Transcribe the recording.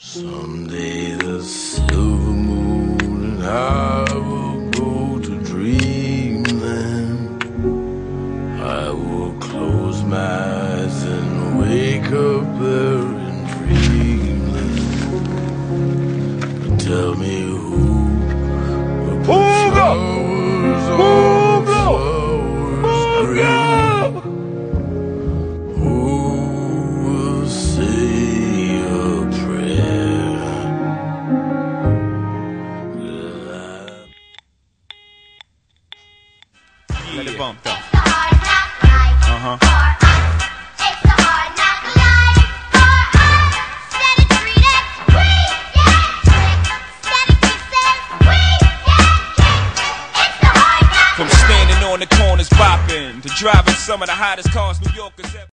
Someday the silver moon and I will go to dreamland. I will close my eyes and wake up there in dreamland. Tell me who Let it bump though. Uh-huh. From standing on the corners bopping to driving some of the hottest cars New Yorkers ever.